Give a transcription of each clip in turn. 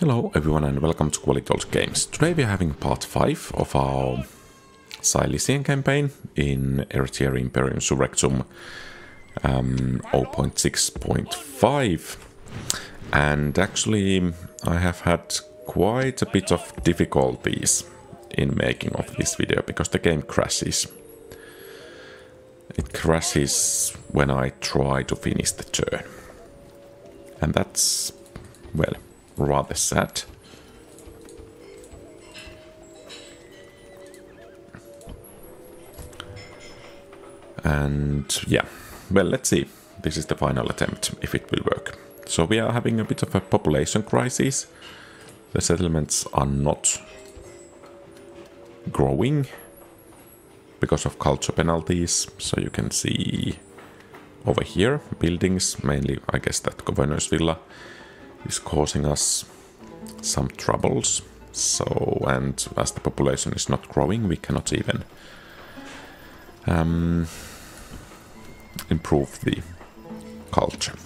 Hello everyone and welcome to Quality Old Games. Today we are having part 5 of our Cilician campaign in RTR Imperium Surrectum um, 0.6.5 and actually I have had quite a bit of difficulties in making of this video because the game crashes. It crashes when I try to finish the turn. And that's, well, rather sad. And yeah, well, let's see. This is the final attempt, if it will work. So we are having a bit of a population crisis. The settlements are not growing because of culture penalties. So you can see over here, buildings, mainly I guess that Governor's Villa is causing us some troubles. So, and as the population is not growing, we cannot even um, improve the culture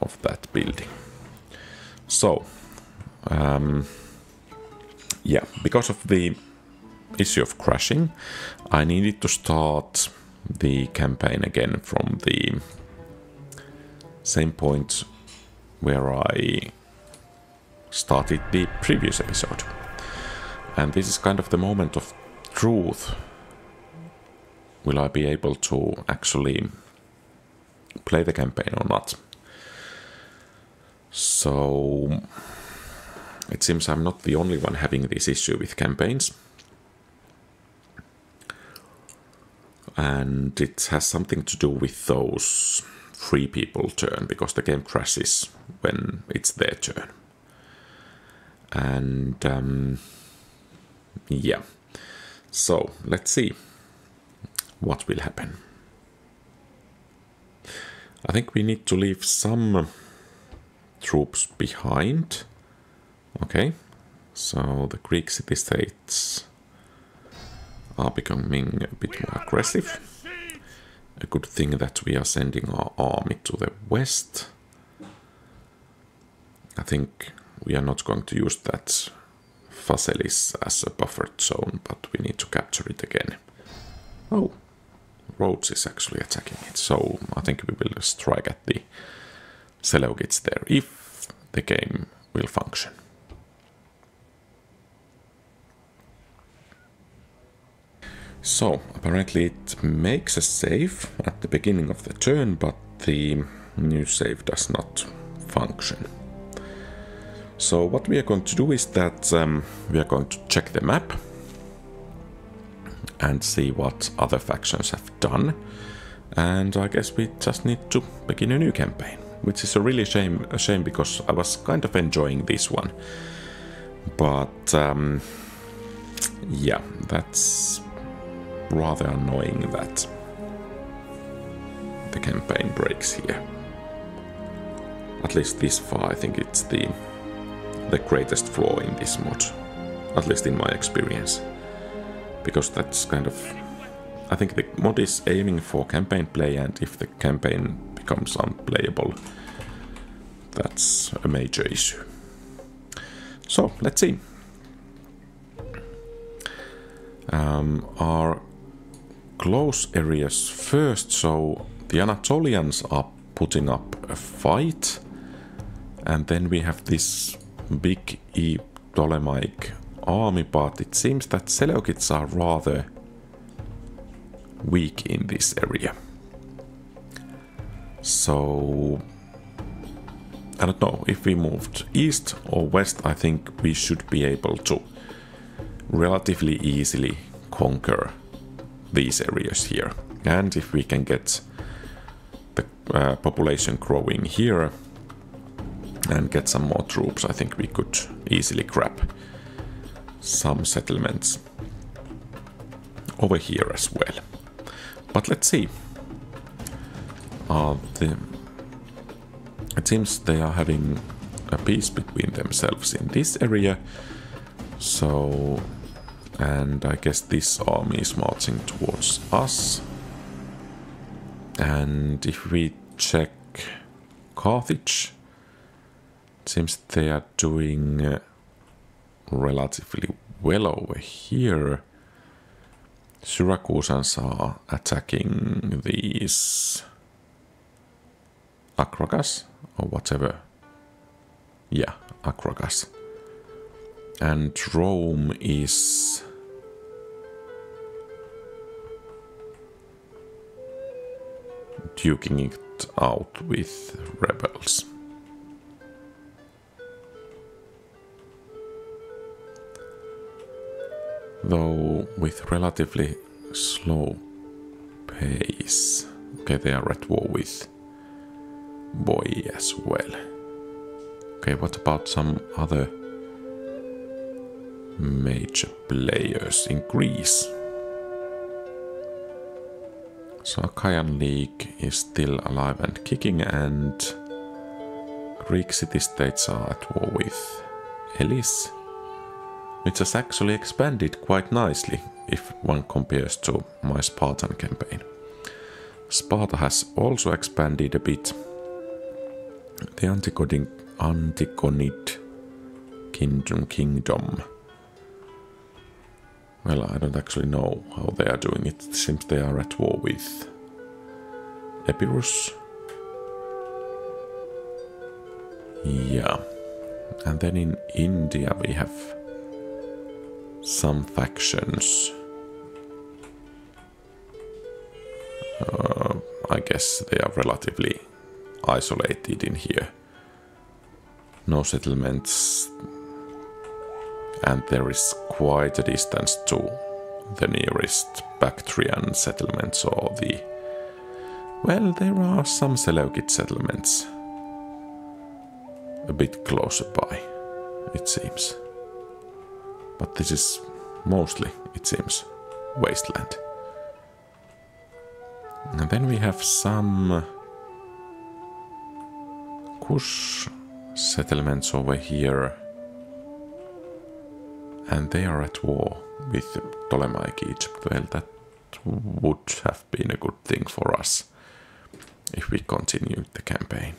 of that building. So, um, yeah, because of the issue of crashing, I needed to start the campaign again from the same point where I started the previous episode. And this is kind of the moment of truth. Will I be able to actually play the campaign or not? So it seems I'm not the only one having this issue with campaigns. And it has something to do with those free people turn because the game crashes when it's their turn. And um, yeah, so let's see what will happen. I think we need to leave some troops behind. Okay, so the Greek city states are becoming a bit more aggressive a good thing that we are sending our army to the west. I think we are not going to use that Phaselis as a buffered zone, but we need to capture it again. Oh, Rhodes is actually attacking it, so I think we will strike at the Seleucids there, if the game will function. So, apparently it makes a save at the beginning of the turn, but the new save does not function. So what we are going to do is that um, we are going to check the map and see what other factions have done. And I guess we just need to begin a new campaign, which is a really shame, a shame because I was kind of enjoying this one. But um, yeah, that's rather annoying that the campaign breaks here. At least this far, I think it's the the greatest flaw in this mod, at least in my experience, because that's kind of I think the mod is aiming for campaign play, and if the campaign becomes unplayable, that's a major issue. So let's see. Um, our close areas first. So the Anatolians are putting up a fight. And then we have this big E Ptolemaic army, but it seems that Seleucids are rather weak in this area. So I don't know if we moved east or west. I think we should be able to relatively easily conquer these areas here. And if we can get the uh, population growing here and get some more troops, I think we could easily grab some settlements over here as well. But let's see. Uh, the, it seems they are having a peace between themselves in this area. So and I guess this army is marching towards us. And if we check Carthage, it seems they are doing uh, relatively well over here. Syracusans are attacking these Akragas or whatever. Yeah, Akragas. And Rome is duking it out with rebels. Though with relatively slow pace. Okay, they are at war with Boii as well. Okay, what about some other major players in Greece? So Achaean League is still alive and kicking and Greek city-states are at war with Elis, which has actually expanded quite nicely if one compares to my Spartan campaign. Sparta has also expanded a bit. The Antigonid, Antigonid Kingdom, Kingdom. Well, I don't actually know how they are doing it. It seems they are at war with Epirus. Yeah. And then in India we have some factions. Uh, I guess they are relatively isolated in here. No settlements, and there is quite a distance to the nearest Bactrian settlements or the. Well, there are some Seleucid settlements a bit closer by, it seems. But this is mostly, it seems, wasteland. And then we have some Kush settlements over here. And they are at war with Ptolemaic Egypt. Well, that would have been a good thing for us if we continued the campaign.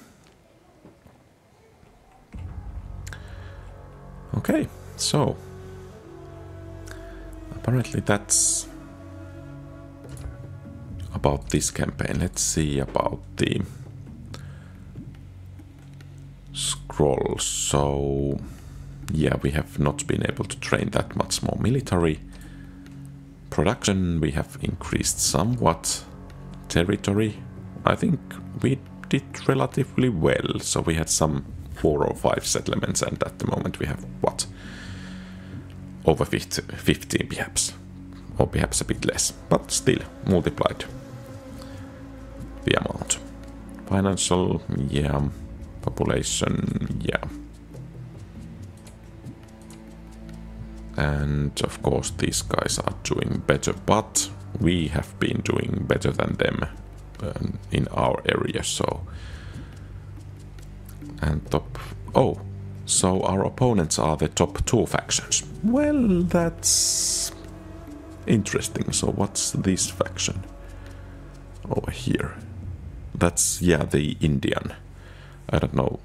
Okay, so apparently that's about this campaign. Let's see about the scroll. So yeah, we have not been able to train that much more military. Production we have increased somewhat. Territory, I think we did relatively well. So we had some four or five settlements, and at the moment we have what? Over 50, 15 perhaps. Or perhaps a bit less, but still multiplied the amount. Financial, yeah. Population, yeah. And of course, these guys are doing better, but we have been doing better than them uh, in our area, so. And top. Oh, so our opponents are the top two factions. Well, that's interesting. So, what's this faction over here? That's, yeah, the Indian. I don't know. Or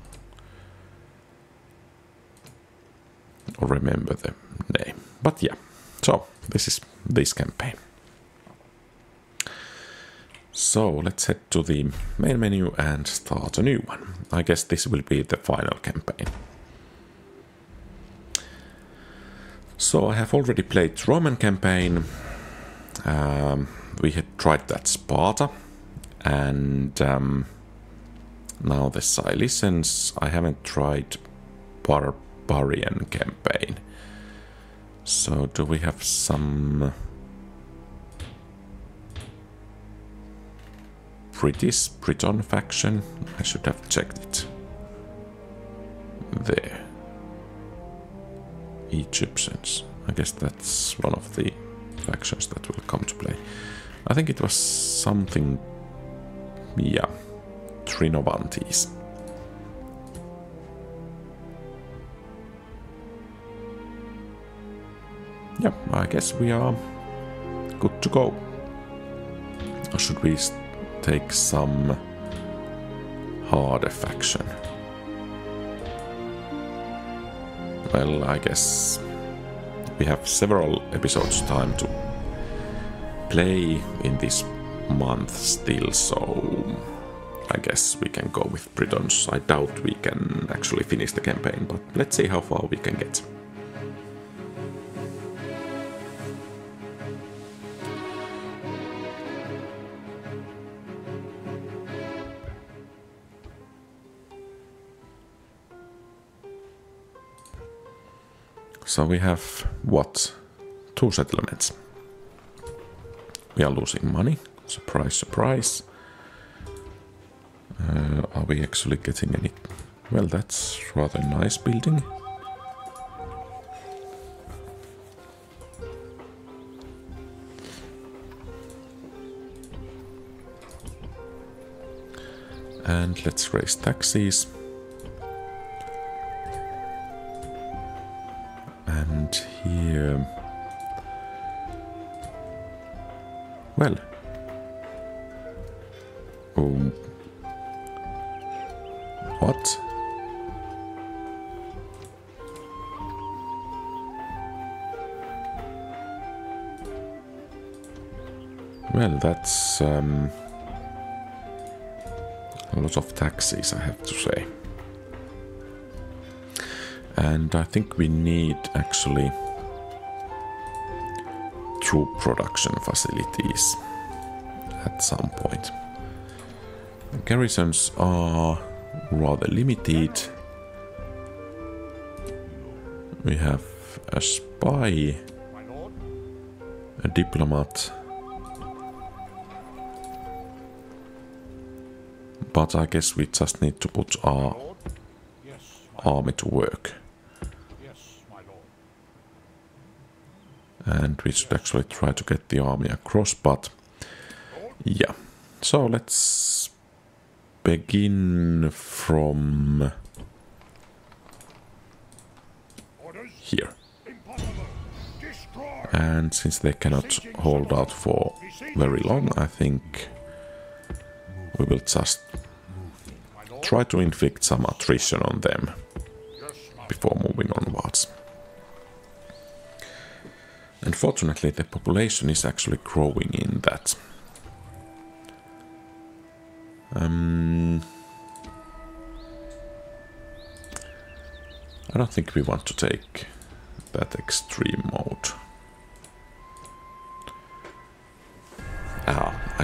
remember the name. But yeah, so this is this campaign. So let's head to the main menu and start a new one. I guess this will be the final campaign. So I have already played Roman campaign. Um, we had tried that Sparta, and um, now the Cilicians. I haven't tried Barbarian campaign. So do we have some British Briton faction? I should have checked it. There. Egyptians. I guess that's one of the factions that will come to play. I think it was something... Yeah. Trinovantes. Yeah, I guess we are good to go. Or should we take some harder faction? well, I guess we have several episodes time to play in this month still, so I guess we can go with Britons. I doubt we can actually finish the campaign, but let's see how far we can get. So we have what? Two settlements. We are losing money. Surprise, surprise. Uh, are we actually getting any? Well, that's rather nice building. And let's raise taxes. Taxes, I have to say. And I think we need actually troop production facilities at some point. Garrisons are rather limited. We have a spy, a diplomat, but I guess we just need to put our army to work. And we should actually try to get the army across, but yeah. So let's begin from here. And since they cannot hold out for very long, I think we will just try to inflict some attrition on them before moving onwards. Unfortunately, the population is actually growing in that. Um, I don't think we want to take that extreme mode.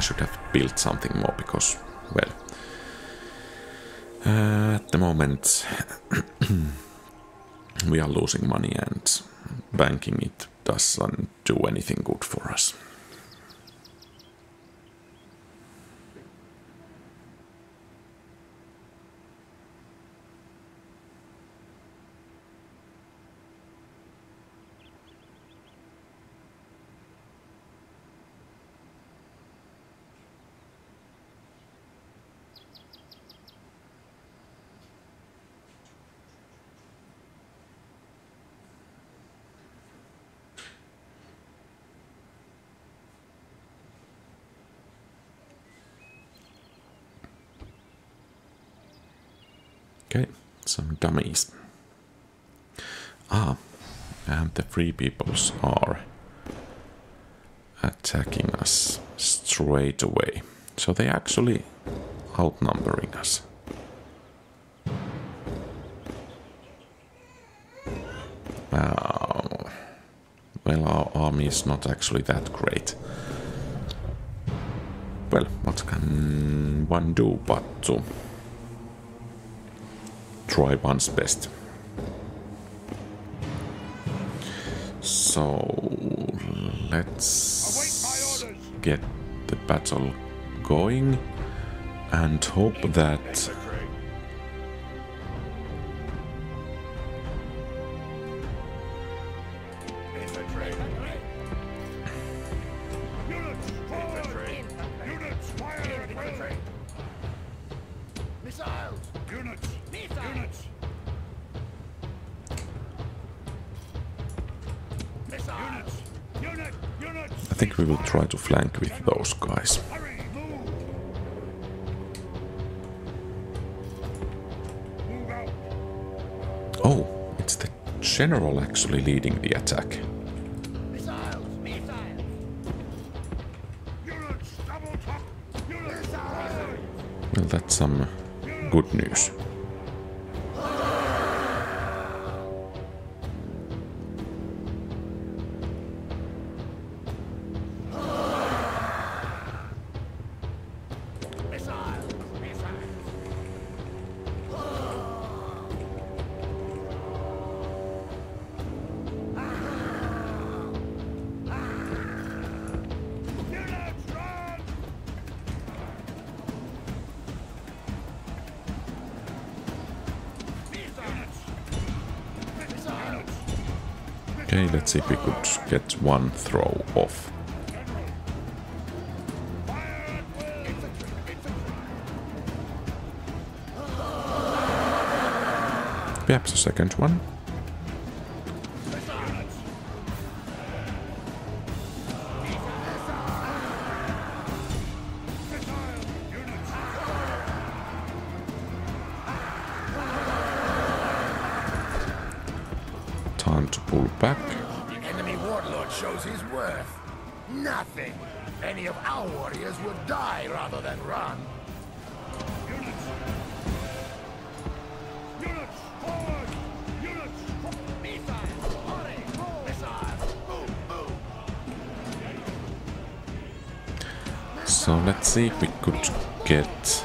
I should have built something more because, well, uh, at the moment we are losing money and banking it doesn't do anything good for us. Okay, some dummies. Ah, and the free peoples are attacking us straight away. So they actually outnumbering us. Wow. Well, our army is not actually that great. Well, what can one do but to try one's best. So let's get the battle going and hope that try to flank with those guys. Oh, it's the general actually leading the attack. Well, that's some good news. Okay, let's see if we could get one throw off. Perhaps a second one. So let's see if we could get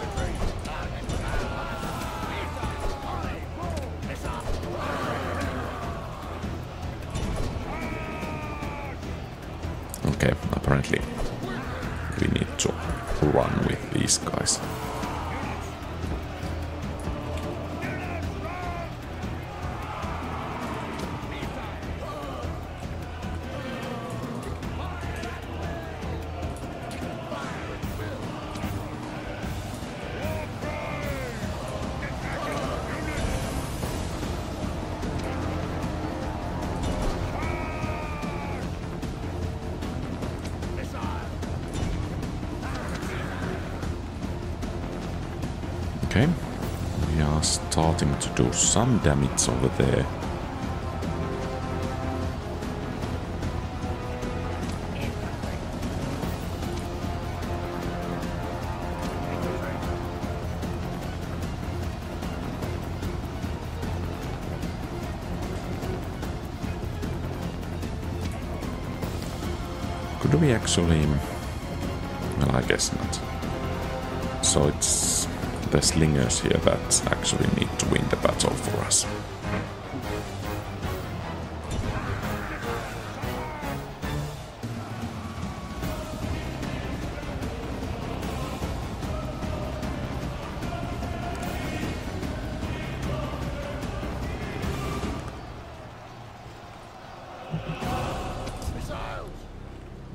Okay, we are starting to do some damage over there. Could we actually... Well, I guess not. So it's the slingers here that actually need to win the battle for us.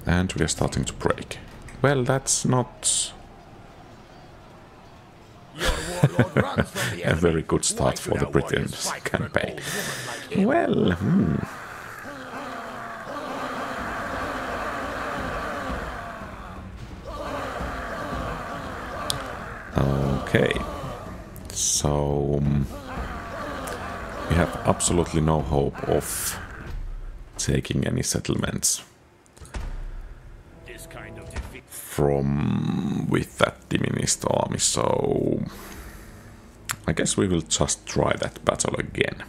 And we are starting to break. Well, that's not a very good start for the Britain's fight for an campaign. old woman like him? Well, hmm. Okay. So um, we have absolutely no hope of taking any settlements This kind of defeat. from with that diminished army, so I guess we will just try that battle again.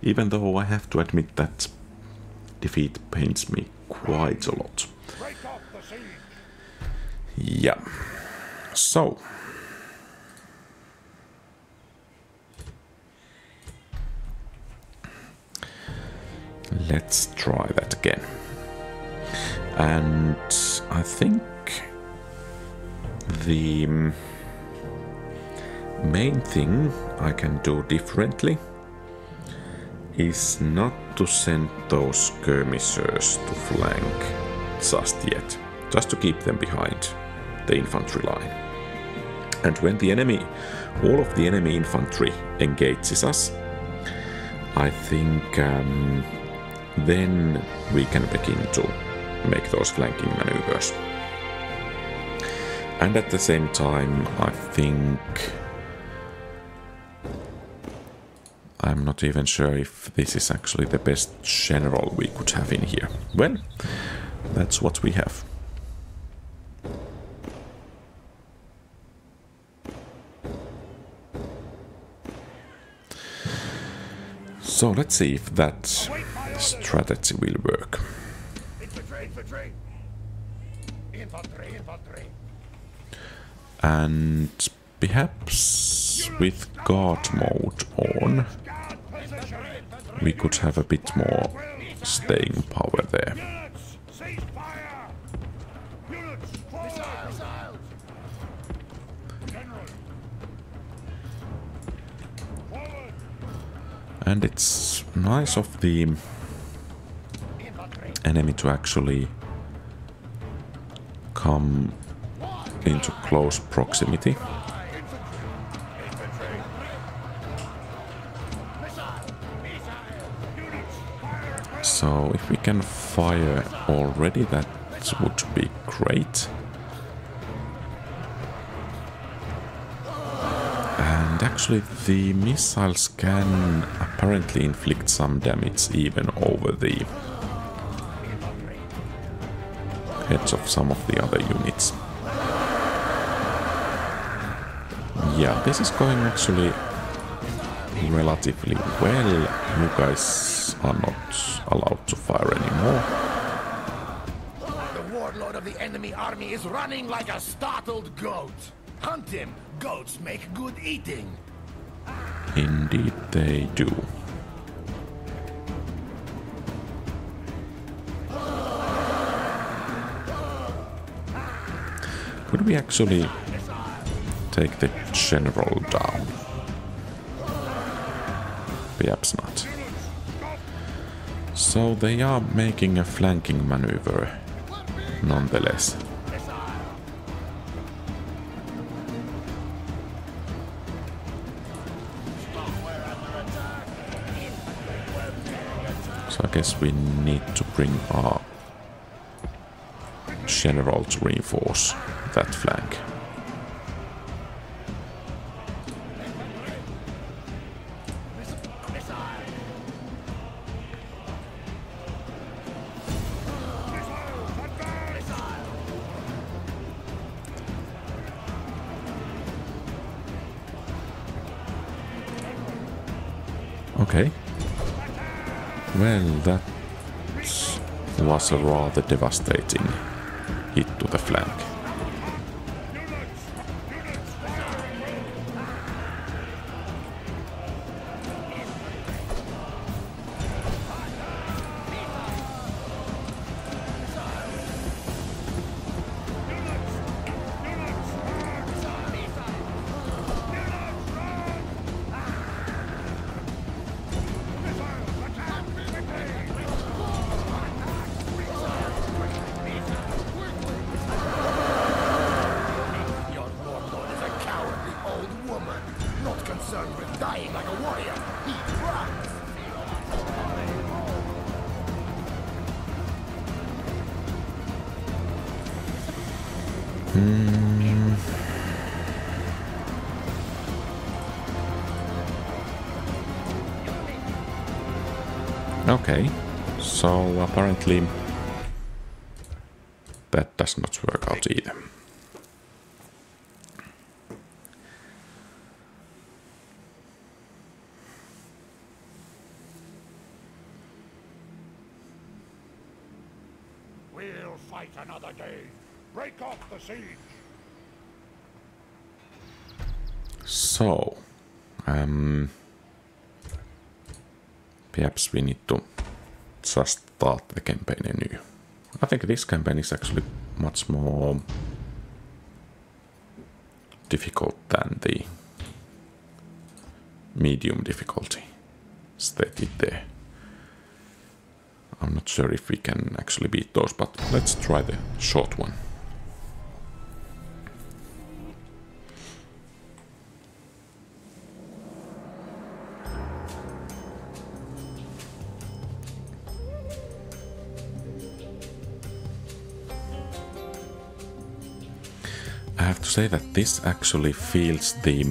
Even though I have to admit that defeat pains me quite a lot. Break off the siege! Yeah. So. Let's try that again. And I think the mm, main thing I can do differently is not to send those skirmishers to flank just yet, just to keep them behind the infantry line. And when the enemy, all of the enemy infantry engages us, I think um, then we can begin to make those flanking maneuvers. And at the same time, I think I'm not even sure if this is actually the best general we could have in here. Well, that's what we have. So let's see if that strategy will work. And perhaps with guard mode on. We could have a bit more staying power there. And it's nice of the enemy to actually come into close proximity. So if we can fire already, that would be great. And actually the missiles can apparently inflict some damage even over the heads of some of the other units. Yeah, this is going actually relatively well. You guys are not allowed to fire anymore. The warlord of the enemy army is running like a startled goat. Hunt him. Goats make good eating. Indeed, they do. Could we actually take the general down? Perhaps not. So they are making a flanking maneuver nonetheless. So I guess we need to bring our general to reinforce that flank. Well, that was a rather devastating hit to the flank. Okay, so apparently that does not work out either. We'll fight another day. Break off the siege. So, um, perhaps we need to just start the campaign anew. I think this campaign is actually much more difficult than the medium difficulty stated there. I'm not sure if we can actually beat those, but let's try the short one. I have to say that this actually feels the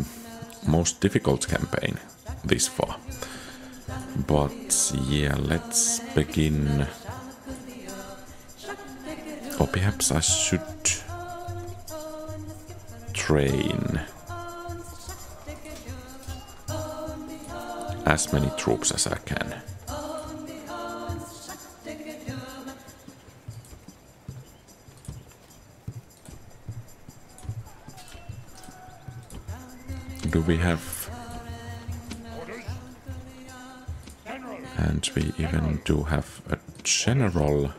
most difficult campaign this far. But yeah, let's begin. Or perhaps I should train as many troops as I can. Do we have and we even do have a general.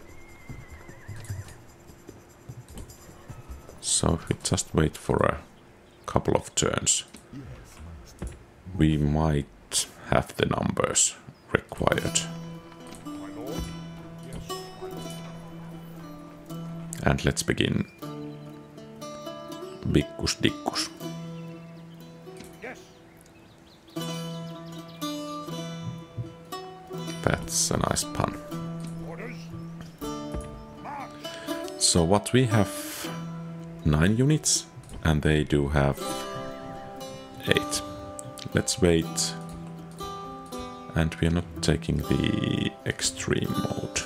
So if we just wait for a couple of turns, we might have the numbers required. And let's begin. Bikkus dikkus. What we have nine units and they do have eight. Let's wait. And we are not taking the extreme mode.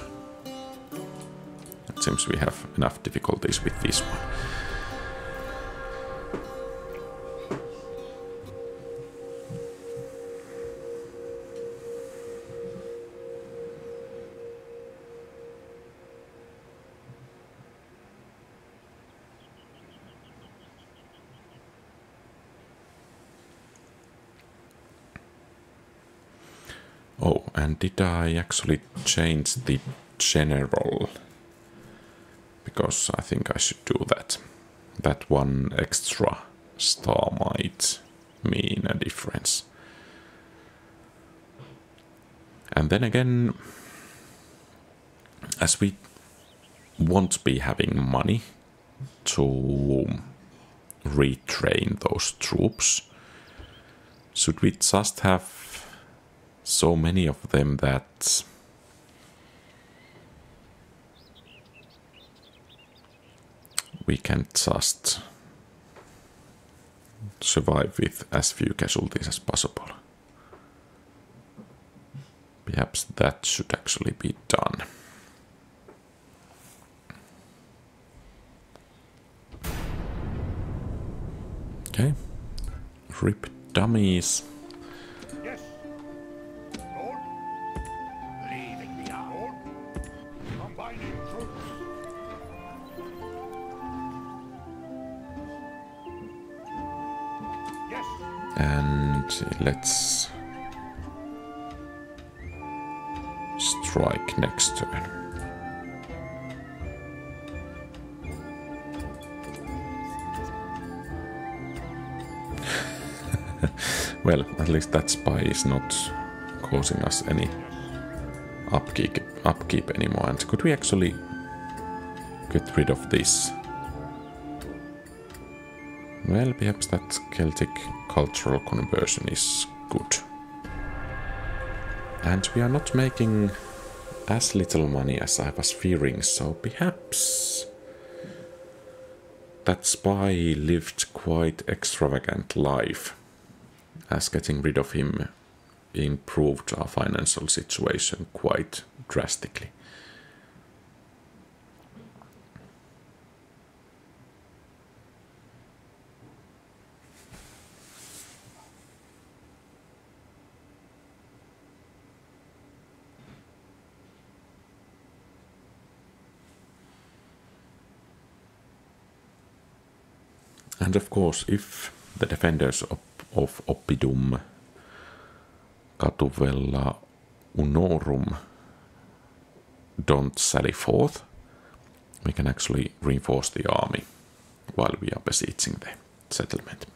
It seems we have enough difficulties with this one. Did I actually change the general? Because I think I should do that. That one extra star might mean a difference. And then again, as we won't be having money to retrain those troops, should we just have so many of them that we can just survive with as few casualties as possible. Perhaps that should actually be done. Okay. Rip dummies. And let's strike next turn. well, at least that spy is not causing us any upkeep, upkeep anymore. And could we actually get rid of this? Well, perhaps that Celtic cultural conversion is good. And we are not making as little money as I was fearing, so perhaps that spy lived quite extravagant life, as getting rid of him improved our financial situation quite drastically. And of course, if the defenders of, of Oppidum, Catuvella, Unorum don't sally forth, we can actually reinforce the army while we are besieging the settlement.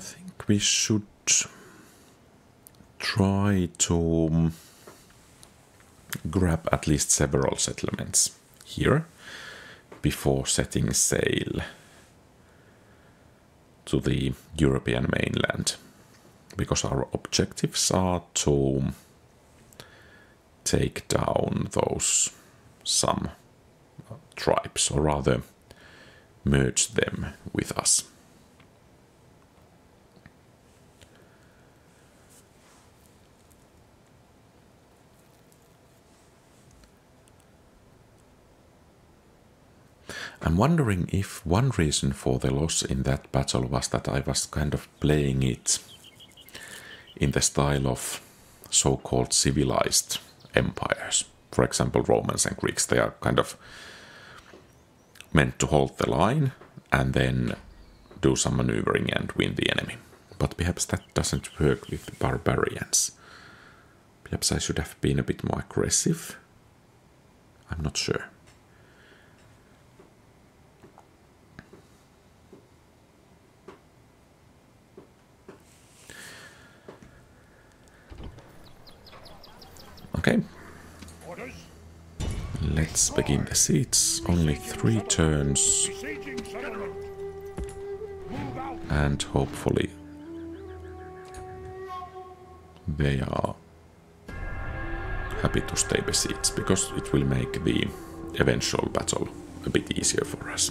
Think we should try to um, grab at least several settlements here before setting sail to the European mainland. Because our objectives are to take down those some tribes, or rather merge them with us. I'm wondering if one reason for the loss in that battle was that I was kind of playing it in the style of so called civilized empires. For example, Romans and Greeks, they are kind of meant to hold the line and then do some maneuvering and win the enemy. But perhaps that doesn't work with the barbarians. Perhaps I should have been a bit more aggressive. I'm not sure. Okay, Orders? Let's the seats. Only three turns, and hopefully they are happy to stay besieged because it will make the eventual battle a bit easier for us.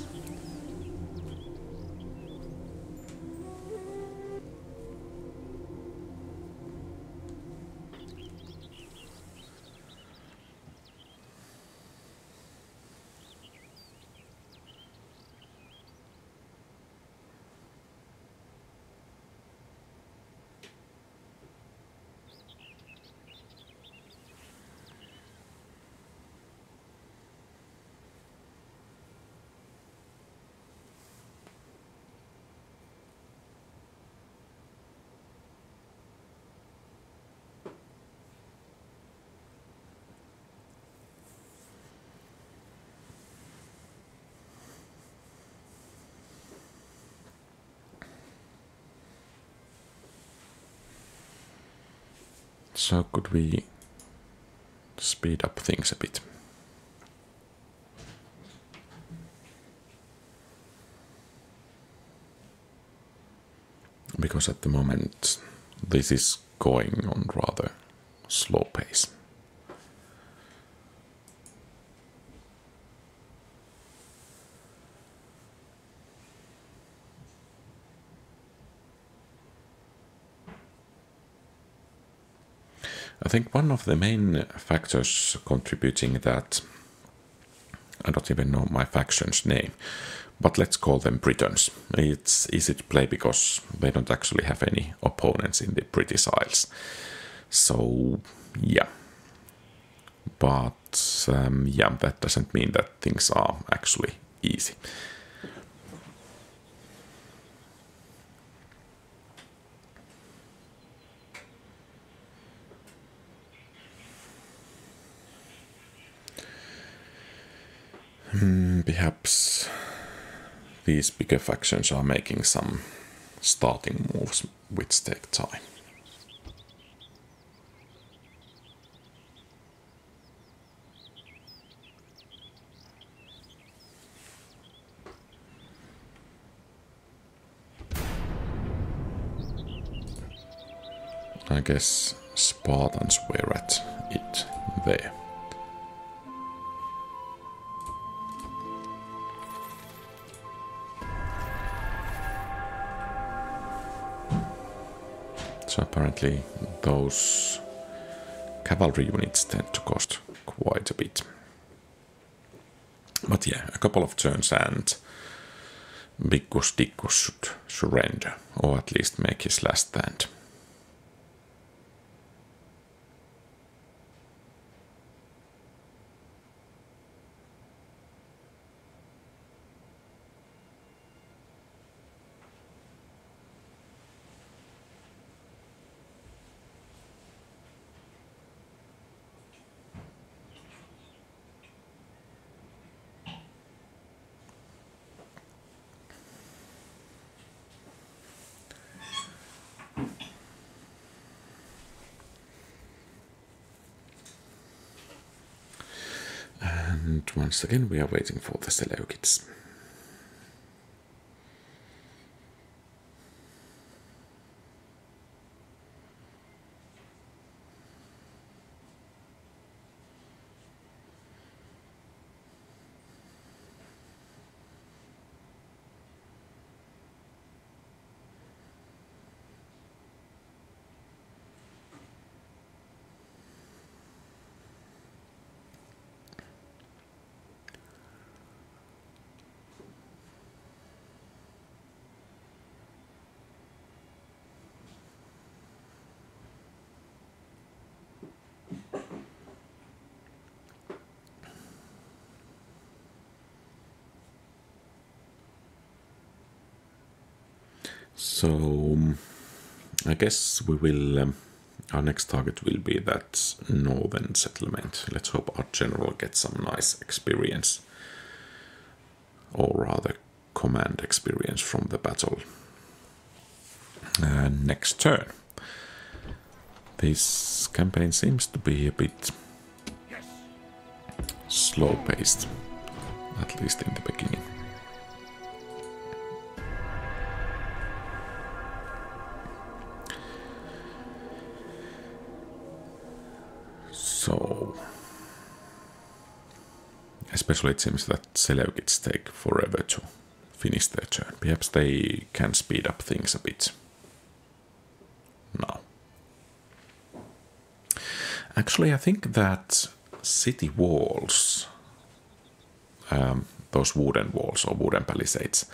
So could we speed up things a bit? Because at the moment this is going on rather slow pace. I think one of the main factors contributing that I don't even know my faction's name, but let's call them Britons. It's easy to play because they don't actually have any opponents in the British Isles. So, yeah. But, um, yeah, that doesn't mean that things are actually easy. Hmm, perhaps these bigger factions are making some starting moves which take time. I guess Spartans were at it there. So apparently those cavalry units tend to cost quite a bit. But yeah, a couple of turns and Vicus Dicus should surrender, or at least make his last stand. And once again, we are waiting for the Seleucids. So um, I guess we will. Um, our next target will be that northern settlement. Let's hope our general gets some nice experience, or rather, command experience from the battle. And next turn. This campaign seems to be a bit slow paced, at least in the beginning. Especially it seems that Seleucids take forever to finish their turn. Perhaps they can speed up things a bit now. Actually, I think that city walls, um, those wooden walls or wooden palisades,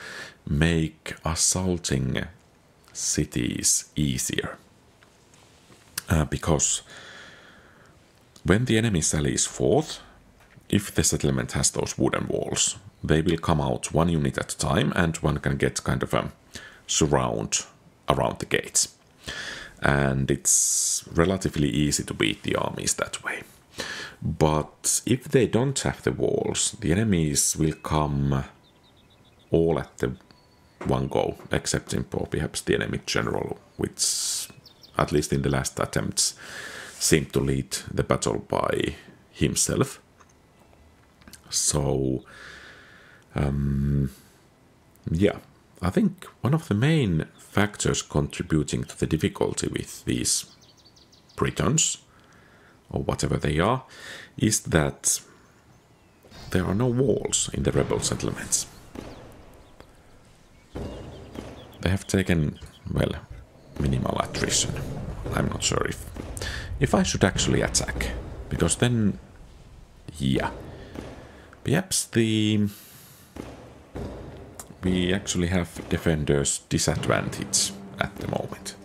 make assaulting cities easier. Uh, because when the enemy sallies forth, if the settlement has those wooden walls, they will come out one unit at a time and one can get kind of a surround around the gates. And it's relatively easy to beat the armies that way. But if they don't have the walls, the enemies will come all at the one go, except in perhaps the enemy general, which, at least in the last attempts, seemed to lead the battle by himself. So, um, yeah, I think one of the main factors contributing to the difficulty with these Britons, or whatever they are, is that there are no walls in the rebel settlements. They have taken, well, minimal attrition. I'm not sure if if I should actually attack, because then, yeah, perhaps the we actually have defenders disadvantage at the moment.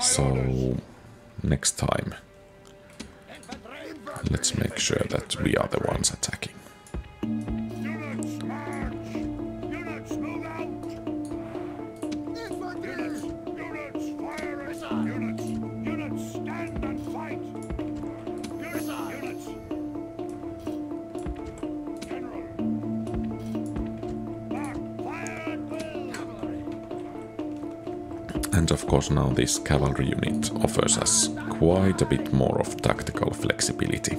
So next time, let's make sure that we are the ones attacking. And of course now this cavalry unit offers us quite a bit more of tactical flexibility.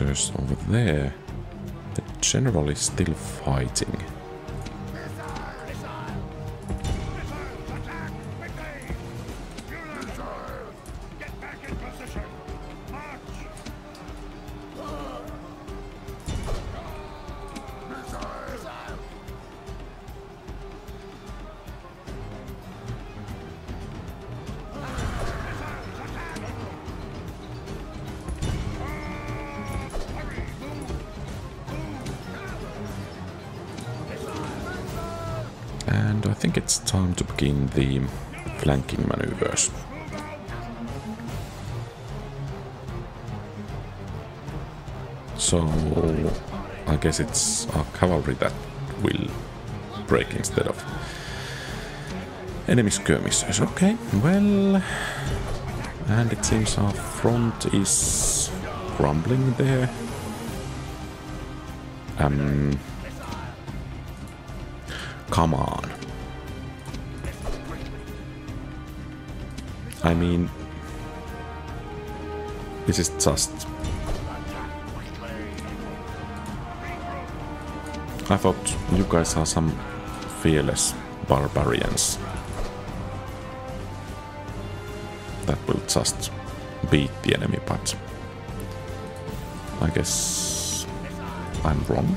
Over there. The general is still fighting. Begin the flanking maneuvers. So I guess it's our cavalry that will break instead of enemy skirmishers. Okay, well, and it seems our front is crumbling there. Um, Come on. I mean, this is just. I thought you guys are some fearless barbarians that will just beat the enemy, but I guess I'm wrong.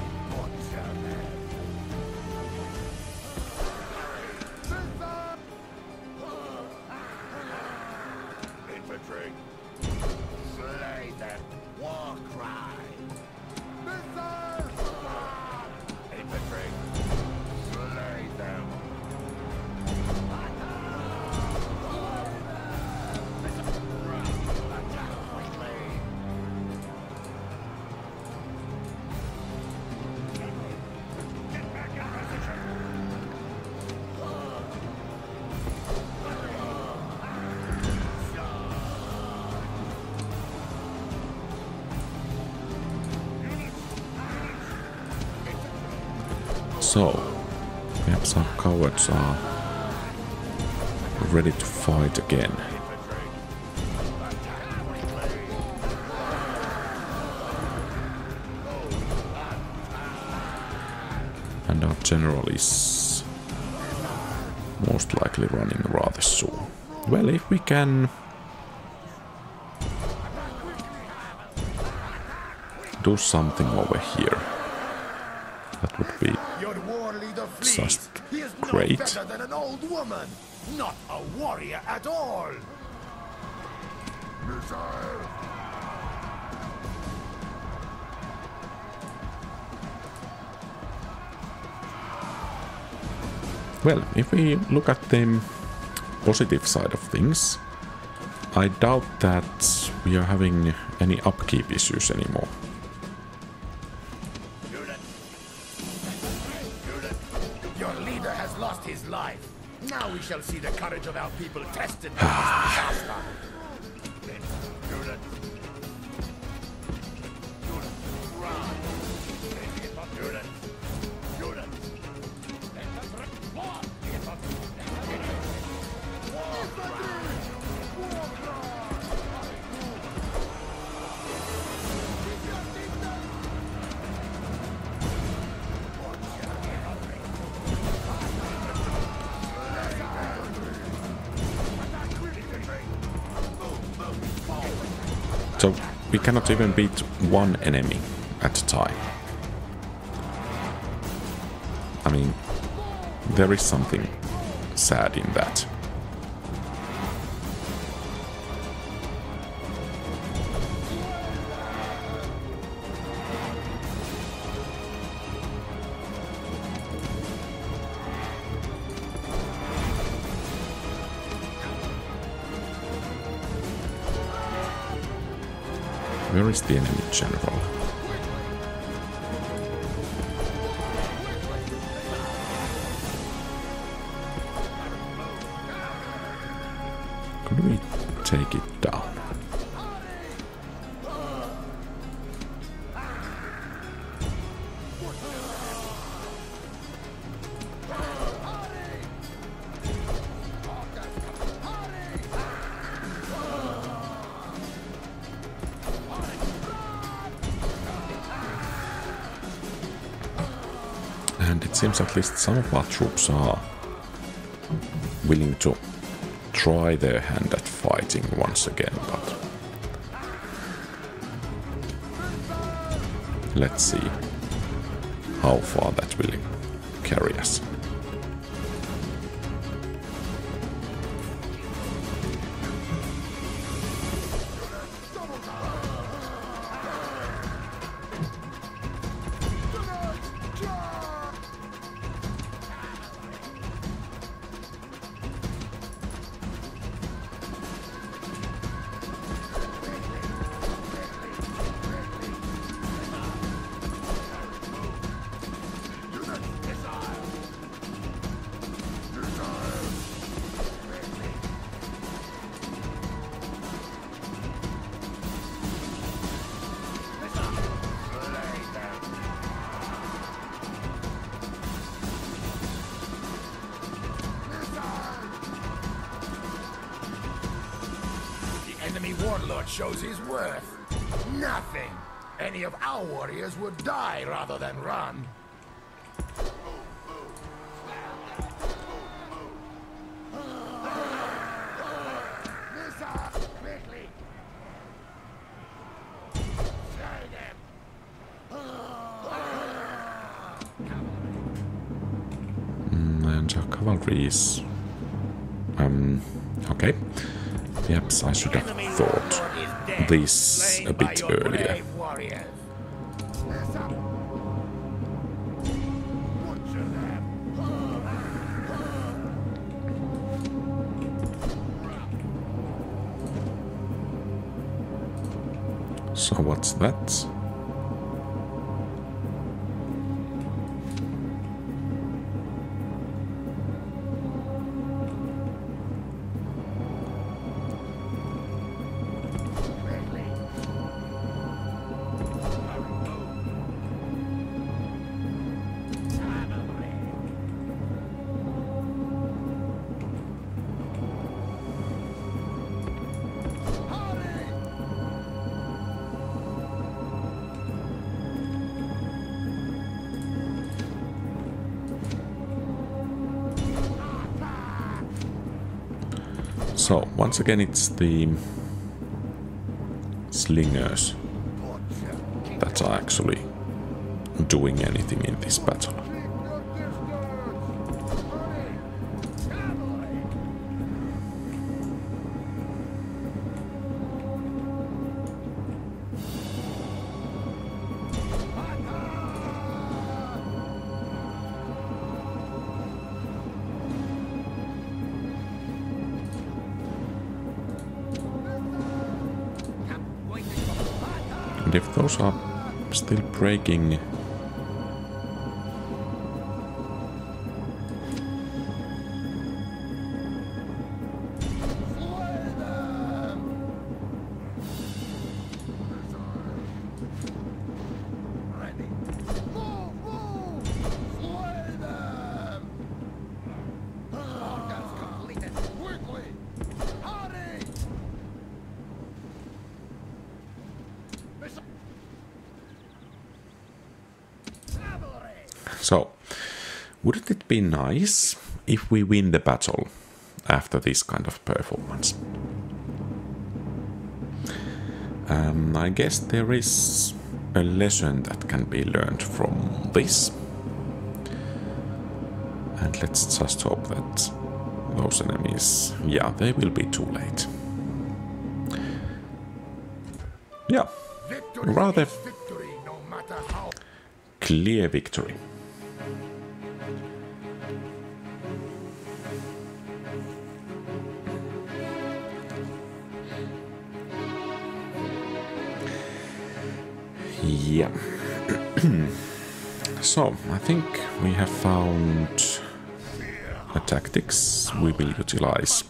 Most likely running rather soon. Well, if we can do something over here, that would be Your war. Just he is great. no than an old woman. Not a warrior at all. Missile. Well, if we look at the positive side of things, I doubt that we are having any upkeep issues anymore. Your leader has lost his life. Now we shall see the courage of our people tested by this disaster. Even beat one enemy at a time. I mean, there is something sad in that. The enemy general? Could we take it down? At least some of our troops are willing to try their hand at fighting once again, but let's see how far that will carry us. Is... Um, okay. Yep, I should have thought this a bit earlier. So what's that? Once again it's the slingers that are actually doing anything in this battle. Breaking wouldn't it be nice if we win the battle after this kind of performance? Um, I guess there is a lesson that can be learned from this. And let's just hope that those enemies, yeah, they will be too late. Yeah, Victory Rather- victory, no matter how clear victory. Yeah. so, I think we have found a tactics we will utilize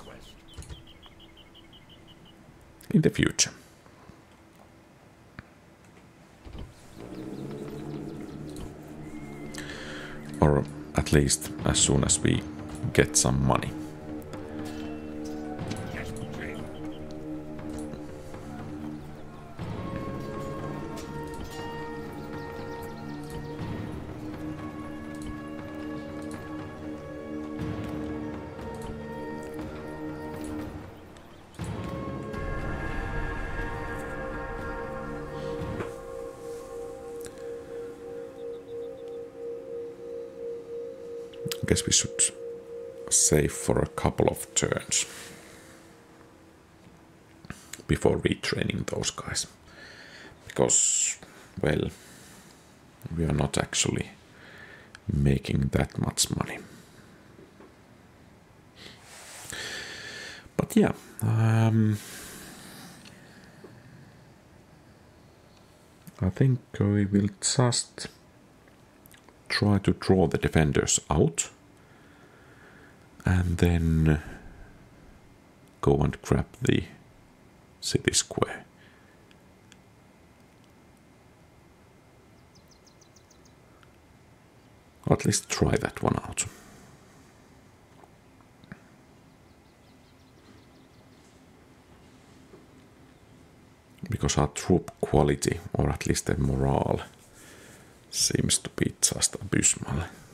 in the future. Or at least as soon as we get some money. I guess we should save for a couple of turns before retraining those guys. Because, well, we are not actually making that much money. But yeah, um, I think we will just try to draw the defenders out and then go and grab the city square. Or at least try that one out. because our troop quality, or at least the morale, seems to be just.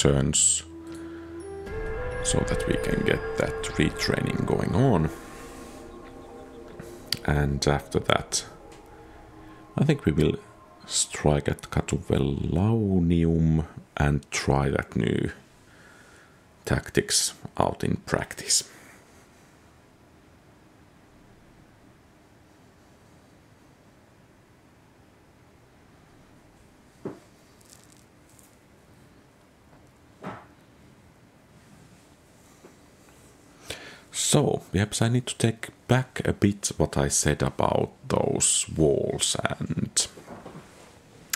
Turns so that we can get that retraining going on. And after that, I think we will strike at Catuvellaunium and try that new tactics out in practice. So, perhaps I need to take back a bit what I said about those walls and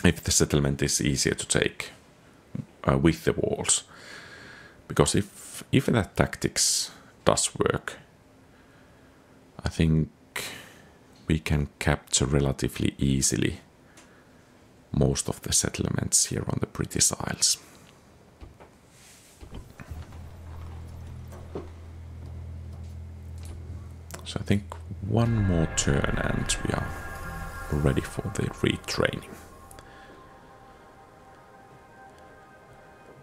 if the settlement is easier to take uh, with the walls. Because if if that tactics does work, I think we can capture relatively easily most of the settlements here on the British Isles. So I think one more turn and we are ready for the retraining.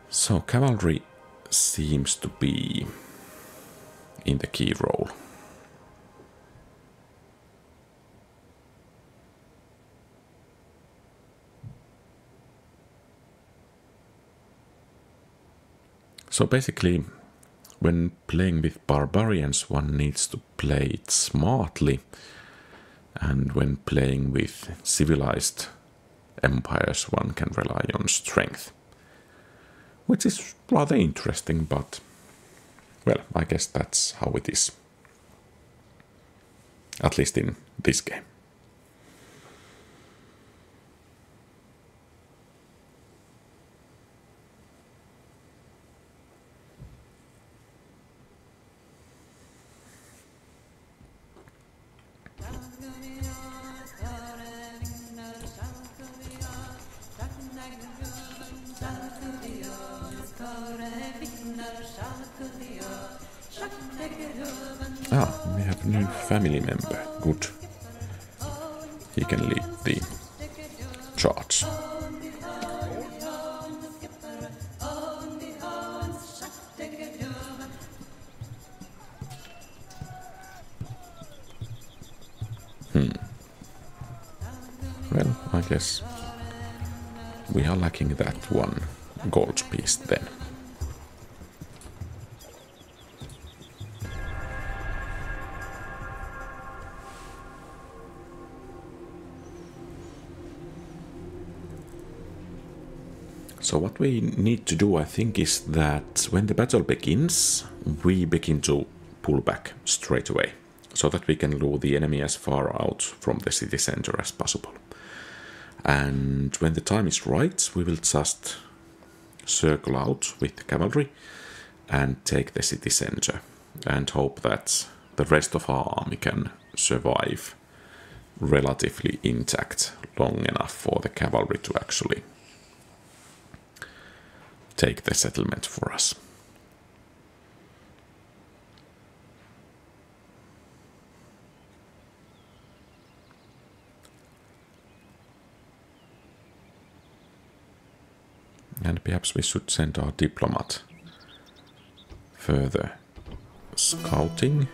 So cavalry seems to be in the key role. So basically, when playing with barbarians, one needs to play it smartly, and when playing with civilized empires, one can rely on strength. Which is rather interesting, but well, I guess that's how it is. At least in this game. Ah, we have a new family member. Good. He can lead the we need to do, I think, is that when the battle begins, we begin to pull back straight away, so that we can lure the enemy as far out from the city center as possible. And when the time is right, we will just circle out with the cavalry and take the city center, and hope that the rest of our army can survive relatively intact long enough for the cavalry to actually take the settlement for us. And perhaps we should send our diplomat further scouting.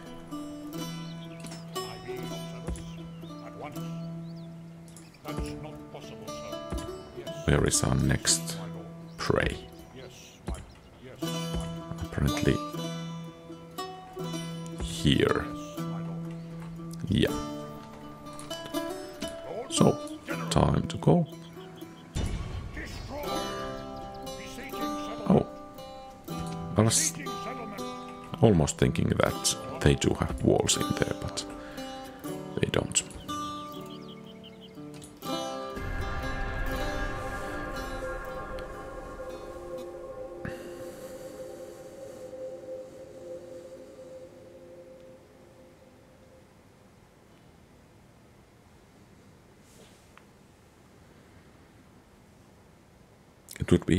Where is our next prey? Apparently here. Yeah. So, time to go. Oh, I was almost thinking that they do have walls in there, but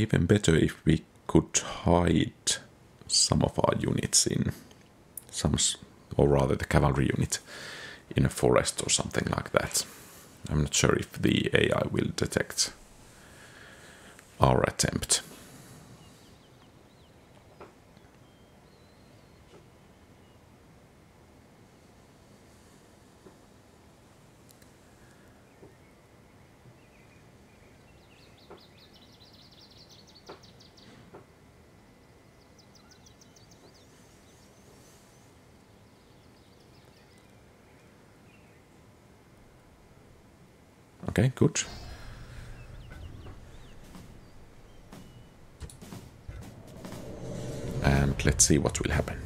even better if we could hide some of our units in some, or rather the cavalry unit, in a forest or something like that. I'm not sure if the AI will detect our attempt. Good. And let's see what will happen.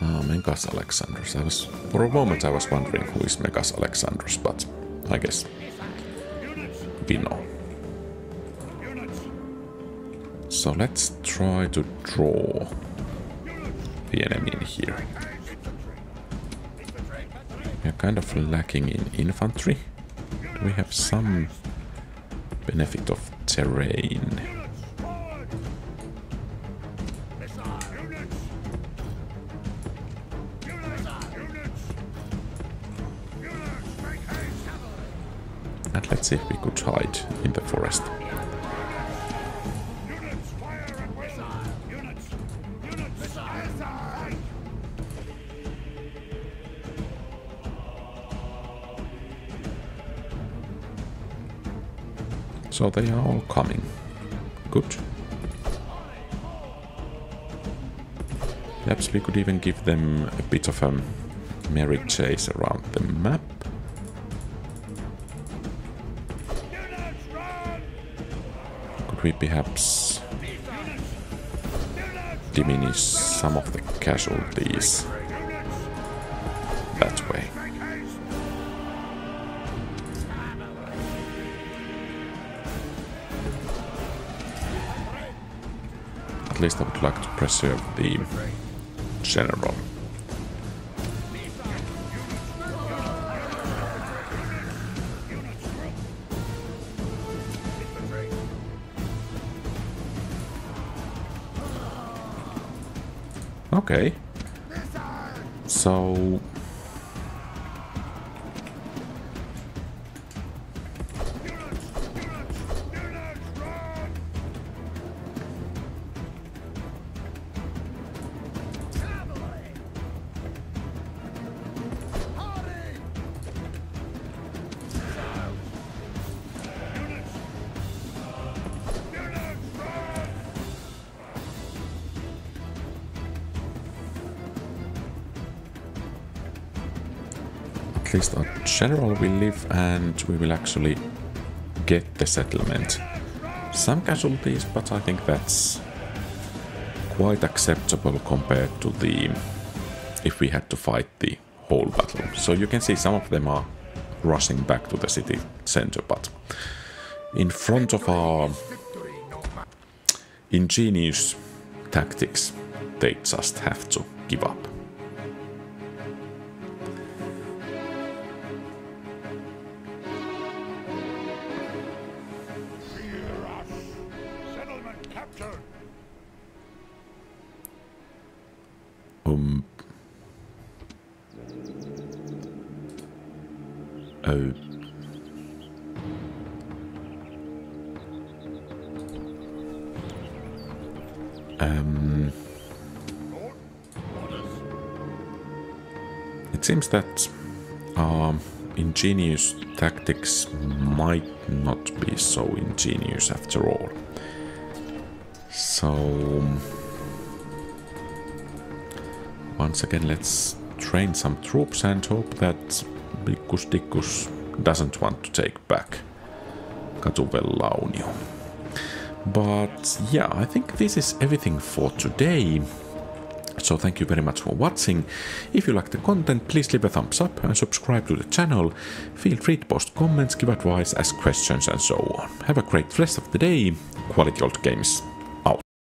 Ah, Megas Alexandros. I was for a moment I was wondering who is Megas Alexandros, but I guess we know. So let's try to draw the enemy in here. We are kind of lacking in infantry. Do we have some benefit of terrain? And let's see if we could hide in the forest. So they are all coming. Good. Perhaps we could even give them a bit of a merry chase around the map. Could we perhaps diminish some of the casualties least I would like to preserve the general. Okay. At least our general will live and we will actually get the settlement. Some casualties, but I think that's quite acceptable compared to the if we had to fight the whole battle. So you can see some of them are rushing back to the city center, but in front of our ingenious tactics, they just have to give up. Seems that our ingenious tactics might not be so ingenious after all. So, um, once again, let's train some troops and hope that Biggus Dickus doesn't want to take back Katuvellaunio. But yeah, I think this is everything for today. So thank you very much for watching. If you like the content, please leave a thumbs up and subscribe to the channel. Feel free to post comments, give advice, ask questions and so on. Have a great rest of the day. Quality Old Games.